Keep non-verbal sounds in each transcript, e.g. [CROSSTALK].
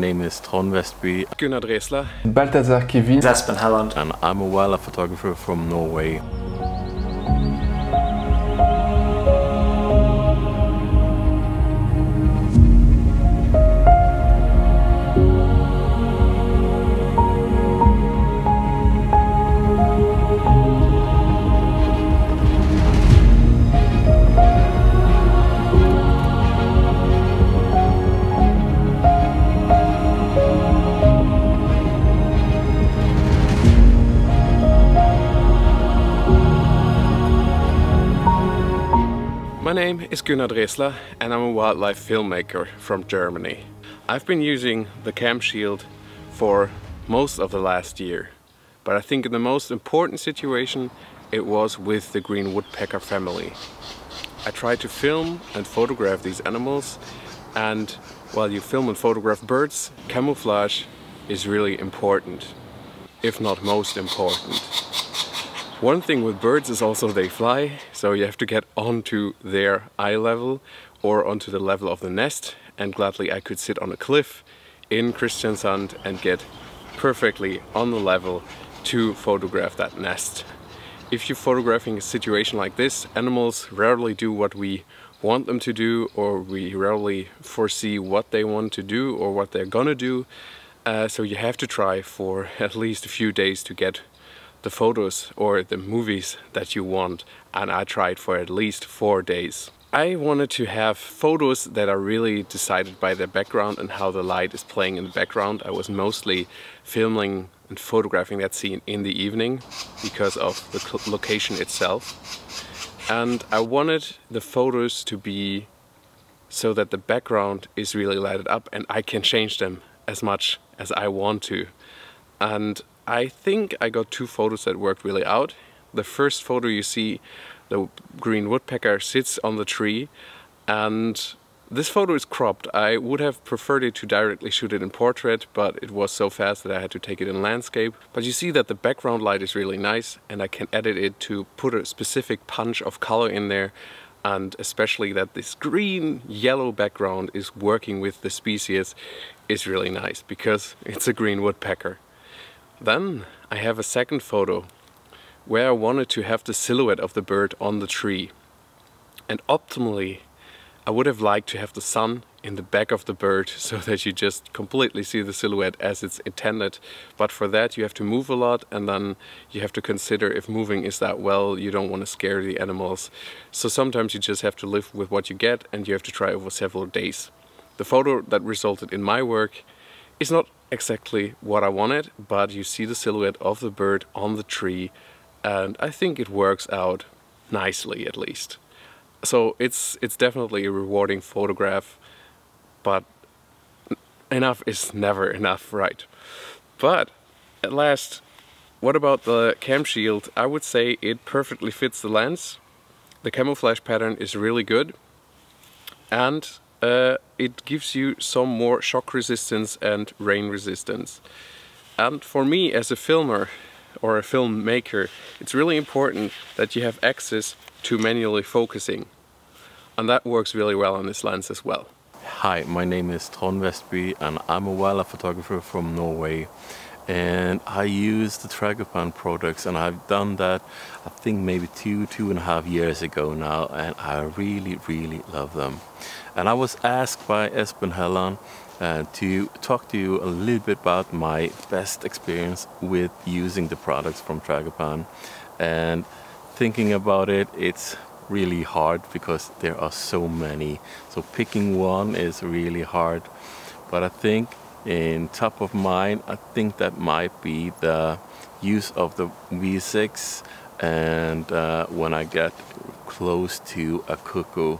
my name is Trond Westby. Gunnar Dresler. Balthasar Kevin. Espen Helland. And I'm a wildlife photographer from Norway. Name is Gunnar Dresler and I'm a wildlife filmmaker from Germany. I've been using the CamShield for most of the last year, but I think in the most important situation it was with the green woodpecker family. I tried to film and photograph these animals and while you film and photograph birds, camouflage is really important, if not most important. One thing with birds is also they fly, so you have to get onto their eye level or onto the level of the nest and gladly I could sit on a cliff in Kristiansand and get perfectly on the level to photograph that nest. If you're photographing a situation like this, animals rarely do what we want them to do or we rarely foresee what they want to do or what they're gonna do. Uh, so you have to try for at least a few days to get the photos or the movies that you want and I tried for at least four days. I wanted to have photos that are really decided by the background and how the light is playing in the background. I was mostly filming and photographing that scene in the evening because of the location itself. And I wanted the photos to be so that the background is really lighted up and I can change them as much as I want to. And I think I got two photos that worked really out. The first photo you see, the green woodpecker sits on the tree and this photo is cropped. I would have preferred it to directly shoot it in portrait, but it was so fast that I had to take it in landscape. But you see that the background light is really nice and I can edit it to put a specific punch of color in there and especially that this green yellow background is working with the species is really nice because it's a green woodpecker. Then I have a second photo where I wanted to have the silhouette of the bird on the tree. And optimally, I would have liked to have the sun in the back of the bird [LAUGHS] so that you just completely see the silhouette as it's intended. But for that you have to move a lot and then you have to consider if moving is that well, you don't want to scare the animals. So sometimes you just have to live with what you get and you have to try over several days. The photo that resulted in my work is not exactly what I wanted, but you see the silhouette of the bird on the tree and I think it works out nicely at least. So it's it's definitely a rewarding photograph, but enough is never enough, right? But at last, what about the CamShield? I would say it perfectly fits the lens. The camouflage pattern is really good and uh, it gives you some more shock resistance and rain resistance. And for me as a filmer or a filmmaker, it's really important that you have access to manually focusing. And that works really well on this lens as well. Hi, my name is Trond Westby and I'm a wildlife photographer from Norway and I use the Tragopan products and I've done that I think maybe two, two and a half years ago now and I really, really love them. And I was asked by Espen Helland uh, to talk to you a little bit about my best experience with using the products from Tragopan and thinking about it, it's really hard because there are so many. So picking one is really hard. But I think in top of mind, I think that might be the use of the V6 and uh, when I get close to a cuckoo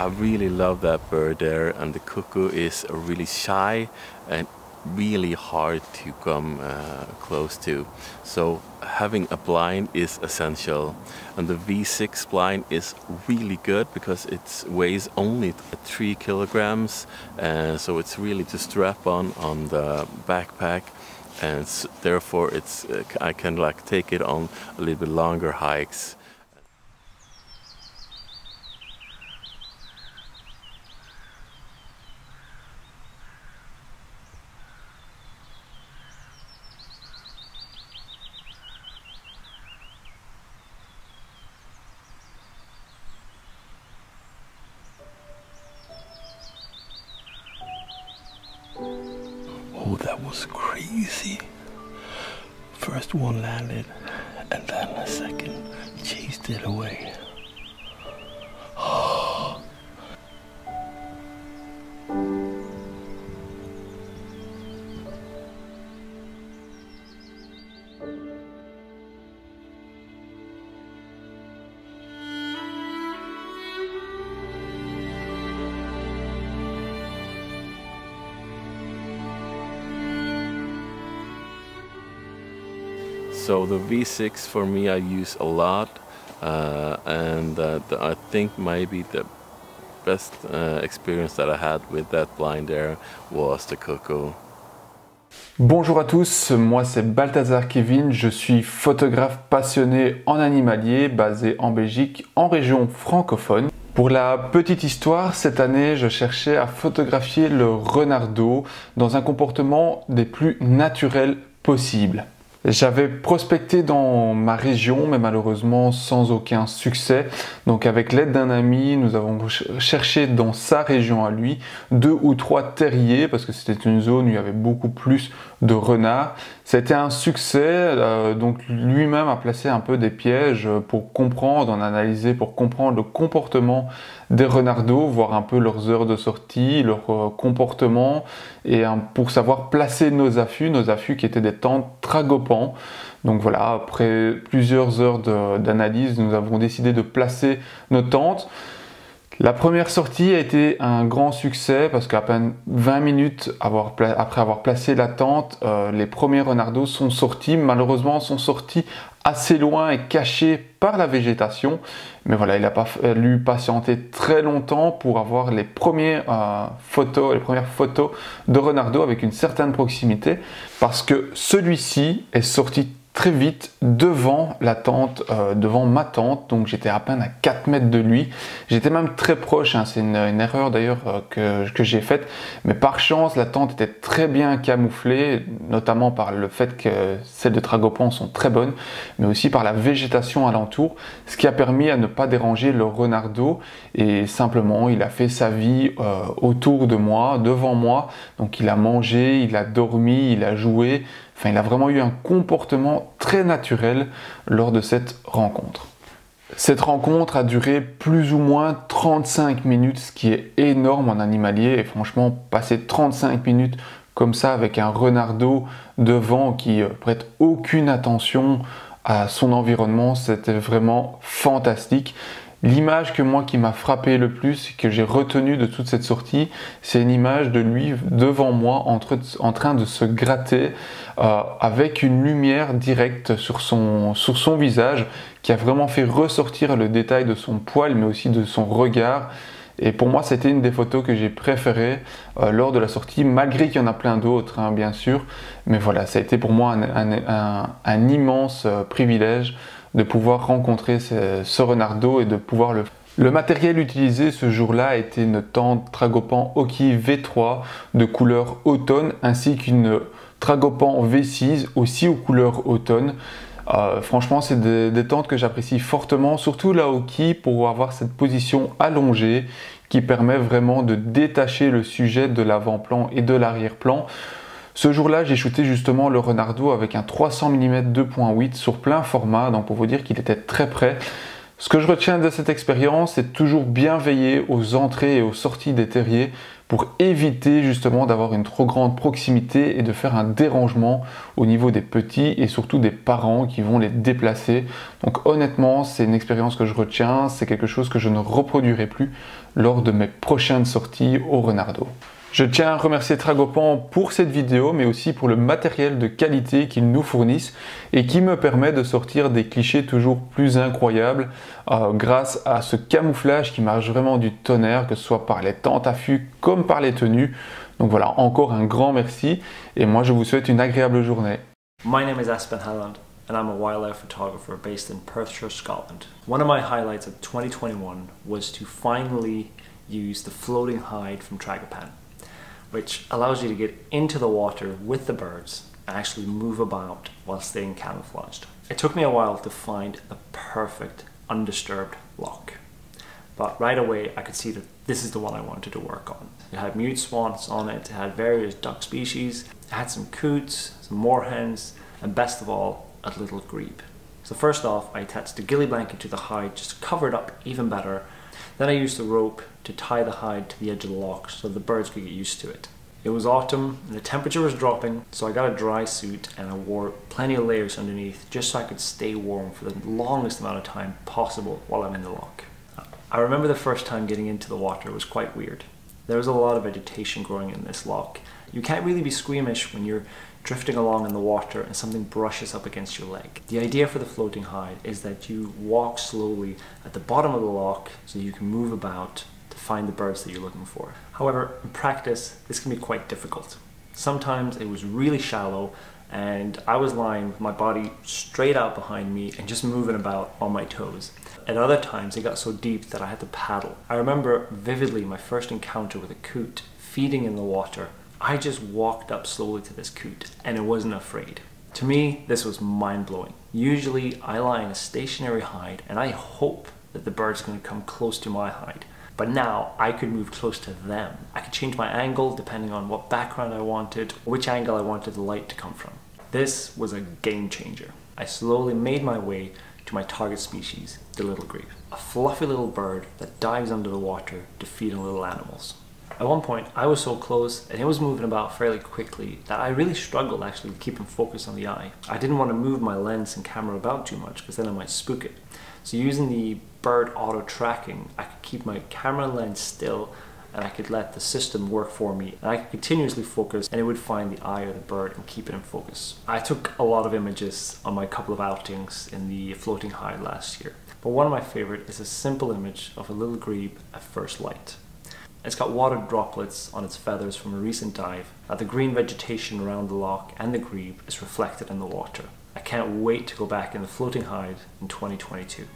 I really love that bird there and the cuckoo is really shy and really hard to come uh, close to. So having a blind is essential. And the V6 blind is really good because it weighs only 3 kilograms. And so it's really to strap on on the backpack and therefore it's uh, I can like take it on a little bit longer hikes was crazy. First one landed, and then the second chased it away. So the V6 for me I use a lot uh, and uh, the, I think maybe the best uh, experience that I had with that blind air was the Coco. Bonjour à tous, moi c'est Balthazar Kevin, je suis photographe passionné en animalier basé en Belgique en région francophone. Pour la petite histoire, cette année je cherchais à photographier le renardeau dans un comportement des plus naturels possibles. J'avais prospecté dans ma région, mais malheureusement sans aucun succès. Donc avec l'aide d'un ami, nous avons cherché dans sa région à lui deux ou trois terriers, parce que c'était une zone où il y avait beaucoup plus de renards. C'était un succès, euh, donc lui-même a placé un peu des pièges pour comprendre, en analyser, pour comprendre le comportement des renardeaux, voir un peu leurs heures de sortie, leur euh, comportement, et pour savoir placer nos affûts, nos affûts qui étaient des tentes tragopans. Donc voilà, après plusieurs heures d'analyse, nous avons décidé de placer nos tentes. La première sortie a été un grand succès parce qu'à peine 20 minutes après avoir placé la tente, euh, les premiers renardeaux sont sortis. Malheureusement, sont sortis assez loin et cachés par la végétation. Mais voilà, il n'a pas fallu patienter très longtemps pour avoir les, premières euh, photos, les premières photos de renardeaux avec une certaine proximité parce que celui-ci est sorti très vite devant la tente, euh, devant ma tente, donc j'étais à peine à 4 mètres de lui. J'étais même très proche, hein. c'est une, erreur d'ailleurs euh, que, j'ai faite, mais par chance la tente était très bien camouflée, notamment par le fait que celles de Tragopan sont très bonnes, mais aussi par la végétation alentour, ce qui a permis à ne pas déranger le renardeau et simplement il a fait sa vie euh, autour de moi, devant moi, donc il a mangé, il a dormi, il a joué, Enfin, il a vraiment eu un comportement très naturel lors de cette rencontre. Cette rencontre a duré plus ou moins 35 minutes, ce qui est énorme en animalier. Et franchement, passer 35 minutes comme ça avec un renardeau devant qui euh, prête aucune attention à son environnement, c'était vraiment fantastique. L'image que moi qui m'a frappé le plus, que j'ai retenu de toute cette sortie, c'est une image de lui devant moi en train de se gratter euh, avec une lumière directe sur son, sur son visage qui a vraiment fait ressortir le détail de son poil mais aussi de son regard. Et pour moi, c'était une des photos que j'ai préférées euh, lors de la sortie, malgré qu'il y en a plein d'autres, hein, bien sûr. Mais voilà, ça a été pour moi un, immense euh, privilège de pouvoir rencontrer ce, renardeau et de pouvoir le le matériel utilisé ce jour-là été une tente Tragopan Oki V3 de couleur automne ainsi qu'une Tragopan V6 aussi aux couleurs automne. Euh, franchement, c'est des, tentes que j'apprécie fortement, surtout la Oki pour avoir cette position allongée qui permet vraiment de détacher le sujet de l'avant-plan et de l'arrière-plan. Ce jour-là, j'ai shooté justement le Renardo avec un 300 mm 2.8 sur plein format, donc pour vous dire qu'il était très près. Ce que je retiens de cette expérience, c'est toujours bien veiller aux entrées et aux sorties des terriers pour éviter justement d'avoir une trop grande proximité et de faire un dérangement au niveau des petits et surtout des parents qui vont les déplacer. Donc honnêtement, c'est une expérience que je retiens, c'est quelque chose que je ne reproduirai plus lors de mes prochaines sorties au Renardo. Je tiens à remercier Tragopan pour cette vidéo, mais aussi pour le matériel de qualité qu'ils nous fournissent et qui me permet de sortir des clichés toujours plus incroyables euh, grâce à ce camouflage qui marche vraiment du tonnerre, que ce soit par les tentes à fût comme par les tenues. Donc voilà, encore un grand merci et moi je vous souhaite une agréable journée. My name is Aspen Halland and I'm a wildlife photographer based in Perthshire, Scotland. One of my highlights of 2021 was to finally use the floating hide from Tragopan. Which allows you to get into the water with the birds and actually move about while staying camouflaged. It took me a while to find the perfect undisturbed loch, but right away I could see that this is the one I wanted to work on. It had mute swans on it, it had various duck species, it had some coots, some moorhens, and best of all, a little grebe. So first off, I attached the ghillie blanket to the hide just to cover it up even better then I used the rope to tie the hide to the edge of the loch so the birds could get used to it. It was autumn and the temperature was dropping, so I got a dry suit and I wore plenty of layers underneath just so I could stay warm for the longest amount of time possible while I'm in the loch. I remember the first time getting into the water was quite weird. There was a lot of vegetation growing in this loch. You can't really be squeamish when you're drifting along in the water and something brushes up against your leg. The idea for the floating hide is that you walk slowly at the bottom of the loch so you can move about to find the birds that you're looking for. However, in practice, this can be quite difficult. Sometimes it was really shallow and I was lying with my body straight out behind me and just moving about on my toes. At other times, it got so deep that I had to paddle. I remember vividly my first encounter with a coot feeding in the water I just walked up slowly to this coot and it wasn't afraid. To me, this was mind blowing. Usually, I lie in a stationary hide and I hope that the bird's going to come close to my hide. But now I could move close to them. I could change my angle depending on what background I wanted, which angle I wanted the light to come from. This was a game changer. I slowly made my way to my target species, the little grebe, a fluffy little bird that dives under the water to feed on little animals. At one point, I was so close and it was moving about fairly quickly that I really struggled actually to keep him focused on the eye. I didn't want to move my lens and camera about too much because then I might spook it. So using the bird auto tracking, I could keep my camera lens still and I could let the system work for me and I could continuously focus and it would find the eye of the bird and keep it in focus. I took a lot of images on my couple of outings in the floating hide last year, but one of my favorite is a simple image of a little grebe at first light. It's got water droplets on its feathers from a recent dive that the green vegetation around the loch and the grebe is reflected in the water. I can't wait to go back in the floating hide in 2022.